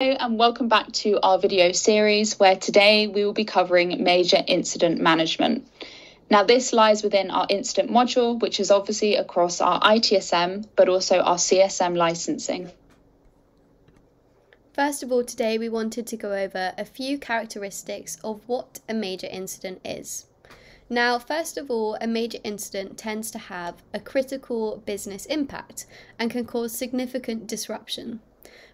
Hello and welcome back to our video series where today we will be covering major incident management. Now this lies within our incident module which is obviously across our ITSM but also our CSM licensing. First of all today we wanted to go over a few characteristics of what a major incident is. Now, first of all, a major incident tends to have a critical business impact and can cause significant disruption.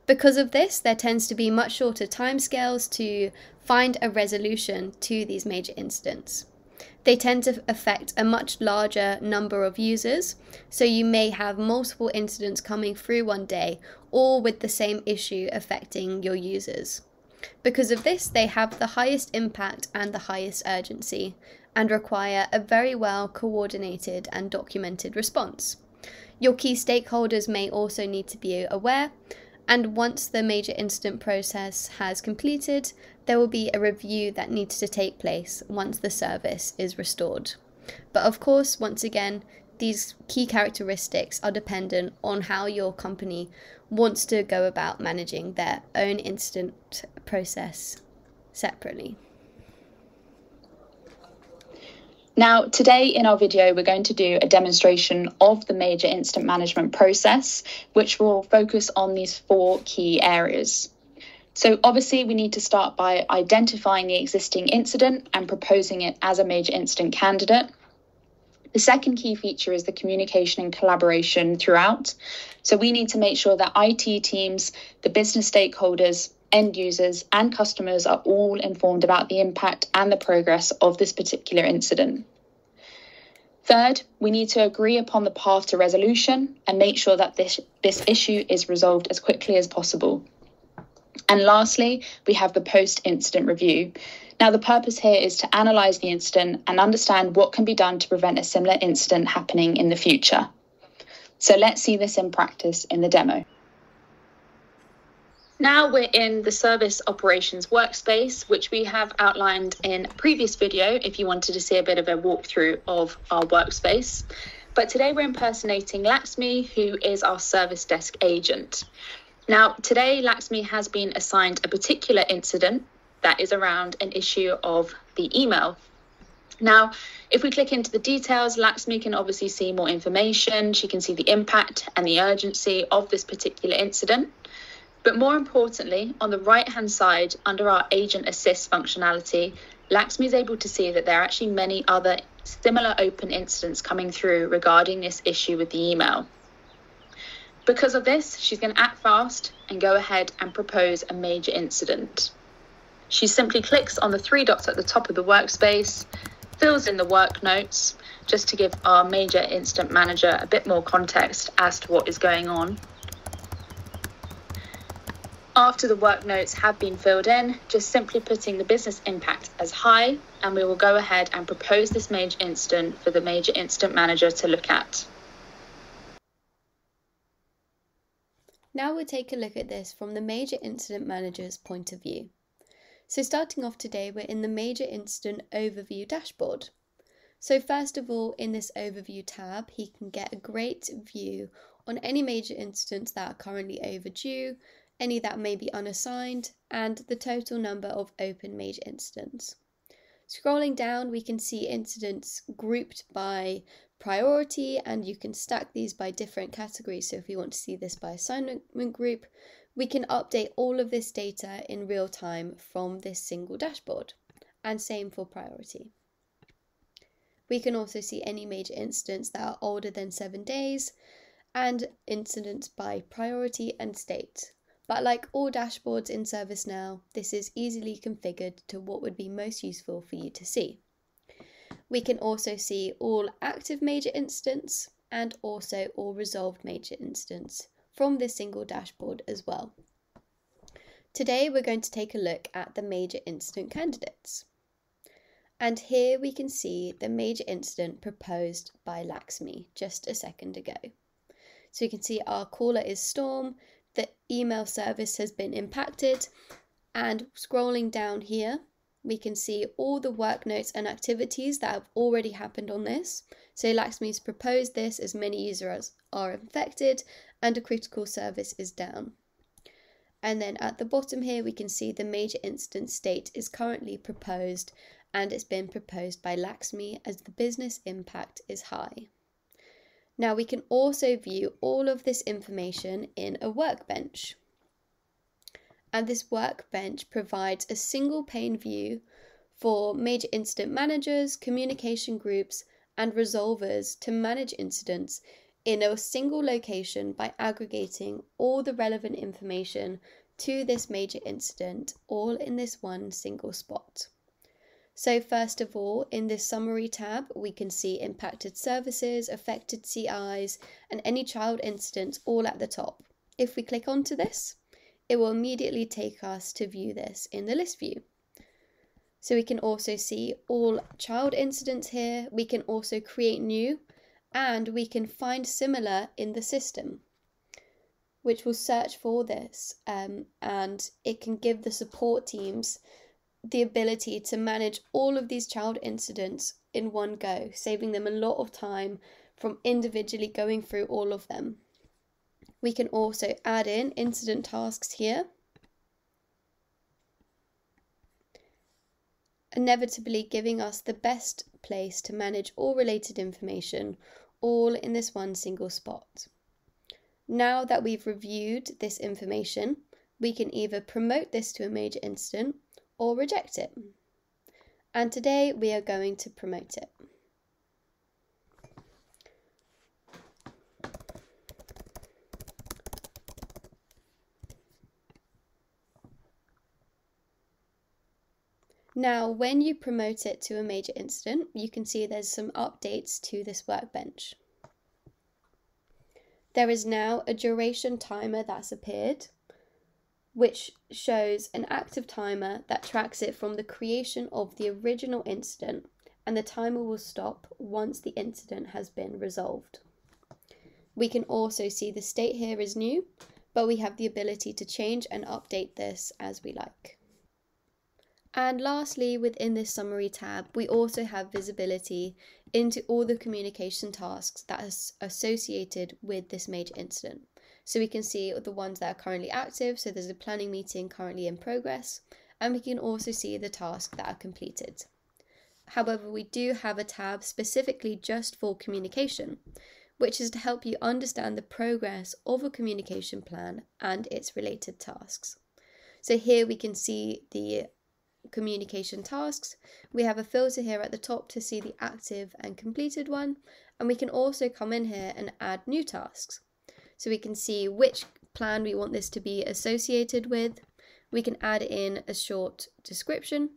Because of this, there tends to be much shorter timescales to find a resolution to these major incidents. They tend to affect a much larger number of users, so you may have multiple incidents coming through one day, all with the same issue affecting your users. Because of this, they have the highest impact and the highest urgency, and require a very well coordinated and documented response. Your key stakeholders may also need to be aware and once the major incident process has completed, there will be a review that needs to take place once the service is restored. But of course, once again, these key characteristics are dependent on how your company wants to go about managing their own incident process separately. Now, today in our video, we're going to do a demonstration of the major incident management process, which will focus on these four key areas. So obviously we need to start by identifying the existing incident and proposing it as a major incident candidate. The second key feature is the communication and collaboration throughout. So we need to make sure that IT teams, the business stakeholders, end users, and customers are all informed about the impact and the progress of this particular incident. Third, we need to agree upon the path to resolution and make sure that this, this issue is resolved as quickly as possible. And lastly, we have the post incident review. Now, the purpose here is to analyse the incident and understand what can be done to prevent a similar incident happening in the future. So let's see this in practice in the demo. Now we're in the service operations workspace, which we have outlined in a previous video if you wanted to see a bit of a walkthrough of our workspace. But today we're impersonating Laxmi, who is our service desk agent. Now, today Laxmi has been assigned a particular incident that is around an issue of the email. Now, if we click into the details, Laxmi can obviously see more information. She can see the impact and the urgency of this particular incident. But more importantly, on the right hand side, under our agent assist functionality, Laxmi is able to see that there are actually many other similar open incidents coming through regarding this issue with the email. Because of this, she's going to act fast and go ahead and propose a major incident. She simply clicks on the three dots at the top of the workspace, fills in the work notes, just to give our major incident manager a bit more context as to what is going on. After the work notes have been filled in, just simply putting the business impact as high, and we will go ahead and propose this major incident for the major incident manager to look at. Now we'll take a look at this from the major incident manager's point of view. So starting off today, we're in the major incident overview dashboard. So first of all, in this overview tab, he can get a great view on any major incidents that are currently overdue, any that may be unassigned, and the total number of open major incidents. Scrolling down, we can see incidents grouped by priority, and you can stack these by different categories. So, if we want to see this by assignment group, we can update all of this data in real time from this single dashboard, and same for priority. We can also see any major incidents that are older than seven days, and incidents by priority and state. But like all dashboards in ServiceNow, this is easily configured to what would be most useful for you to see. We can also see all active major incidents and also all resolved major incidents from this single dashboard as well. Today we're going to take a look at the major incident candidates. And here we can see the major incident proposed by Laxmi just a second ago. So you can see our caller is Storm, the email service has been impacted. And scrolling down here, we can see all the work notes and activities that have already happened on this. So Laxmi's proposed this as many users are infected and a critical service is down. And then at the bottom here, we can see the major incident state is currently proposed and it's been proposed by Laxmi as the business impact is high. Now we can also view all of this information in a workbench. And this workbench provides a single pane view for major incident managers, communication groups, and resolvers to manage incidents in a single location by aggregating all the relevant information to this major incident all in this one single spot. So first of all, in this summary tab, we can see impacted services, affected CIs, and any child incidents all at the top. If we click onto this, it will immediately take us to view this in the list view. So we can also see all child incidents here. We can also create new and we can find similar in the system, which will search for this um, and it can give the support teams the ability to manage all of these child incidents in one go, saving them a lot of time from individually going through all of them. We can also add in incident tasks here. Inevitably giving us the best place to manage all related information, all in this one single spot. Now that we've reviewed this information, we can either promote this to a major incident or reject it. And today we are going to promote it. Now, when you promote it to a major incident, you can see there's some updates to this workbench. There is now a duration timer that's appeared, which shows an active timer that tracks it from the creation of the original incident, and the timer will stop once the incident has been resolved. We can also see the state here is new, but we have the ability to change and update this as we like. And lastly, within this summary tab, we also have visibility into all the communication tasks that are associated with this major incident. So we can see the ones that are currently active. So there's a planning meeting currently in progress. And we can also see the tasks that are completed. However, we do have a tab specifically just for communication, which is to help you understand the progress of a communication plan and its related tasks. So here we can see the communication tasks. We have a filter here at the top to see the active and completed one, and we can also come in here and add new tasks. So we can see which plan we want this to be associated with. We can add in a short description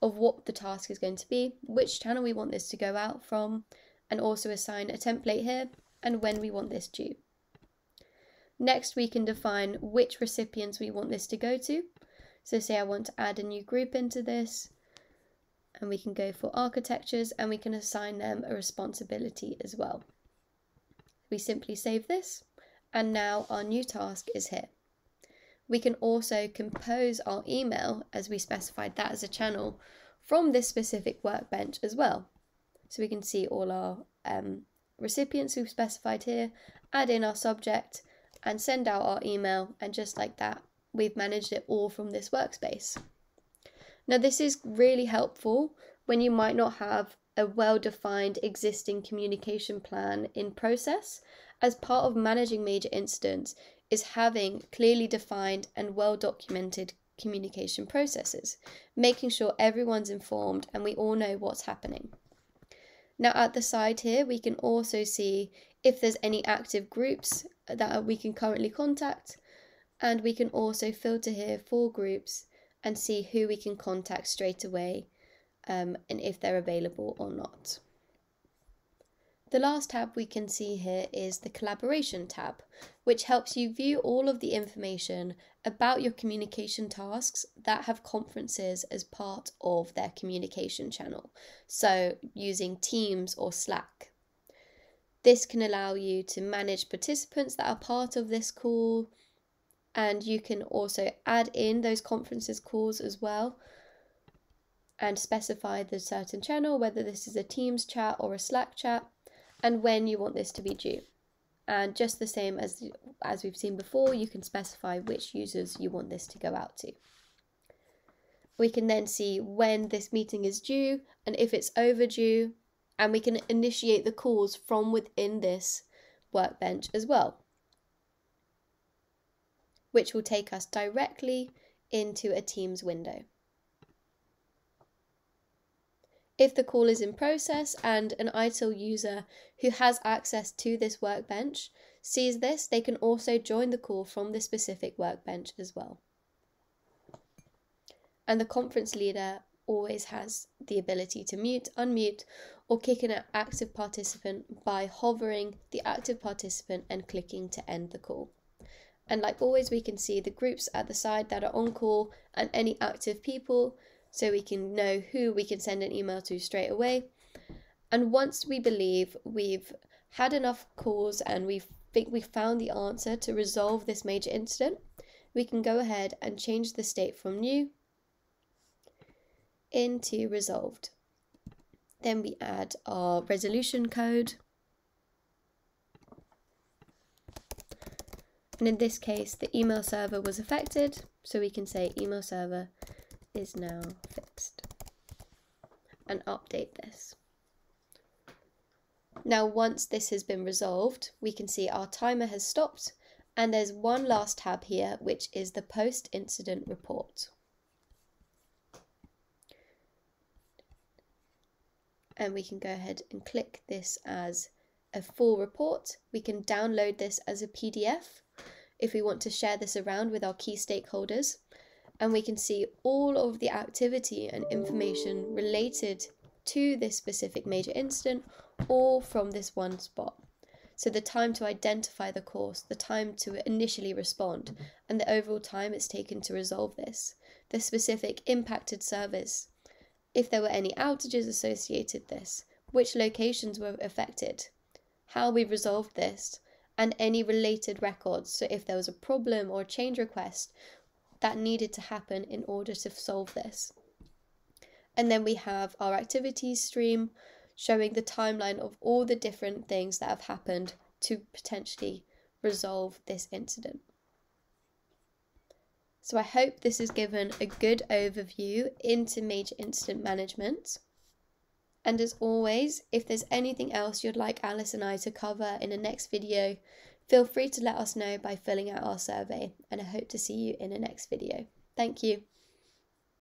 of what the task is going to be, which channel we want this to go out from, and also assign a template here and when we want this due. Next, we can define which recipients we want this to go to. So say I want to add a new group into this, and we can go for architectures and we can assign them a responsibility as well. We simply save this and now our new task is here. We can also compose our email as we specified that as a channel from this specific workbench as well. So we can see all our um, recipients we've specified here, add in our subject and send out our email and just like that, we've managed it all from this workspace. Now this is really helpful when you might not have a well-defined existing communication plan in process as part of managing major incidents is having clearly defined and well documented communication processes, making sure everyone's informed and we all know what's happening. Now, at the side here, we can also see if there's any active groups that we can currently contact, and we can also filter here for groups and see who we can contact straight away um, and if they're available or not. The last tab we can see here is the collaboration tab, which helps you view all of the information about your communication tasks that have conferences as part of their communication channel. So using Teams or Slack. This can allow you to manage participants that are part of this call, and you can also add in those conferences calls as well and specify the certain channel, whether this is a Teams chat or a Slack chat and when you want this to be due. And just the same as, as we've seen before, you can specify which users you want this to go out to. We can then see when this meeting is due and if it's overdue, and we can initiate the calls from within this workbench as well, which will take us directly into a Teams window. If the call is in process and an ITIL user who has access to this workbench sees this, they can also join the call from the specific workbench as well. And the conference leader always has the ability to mute, unmute, or kick an active participant by hovering the active participant and clicking to end the call. And like always, we can see the groups at the side that are on call and any active people so we can know who we can send an email to straight away. And once we believe we've had enough calls and we think we found the answer to resolve this major incident, we can go ahead and change the state from new into resolved. Then we add our resolution code. And in this case, the email server was affected, so we can say email server is now fixed and update this. Now, once this has been resolved, we can see our timer has stopped and there's one last tab here, which is the post-incident report. And we can go ahead and click this as a full report. We can download this as a PDF if we want to share this around with our key stakeholders and we can see all of the activity and information related to this specific major incident all from this one spot. So the time to identify the course, the time to initially respond, and the overall time it's taken to resolve this, the specific impacted service, if there were any outages associated this, which locations were affected, how we resolved this, and any related records. So if there was a problem or a change request, that needed to happen in order to solve this. And then we have our activities stream showing the timeline of all the different things that have happened to potentially resolve this incident. So I hope this has given a good overview into major incident management. And as always, if there's anything else you'd like Alice and I to cover in the next video, Feel free to let us know by filling out our survey, and I hope to see you in the next video. Thank you.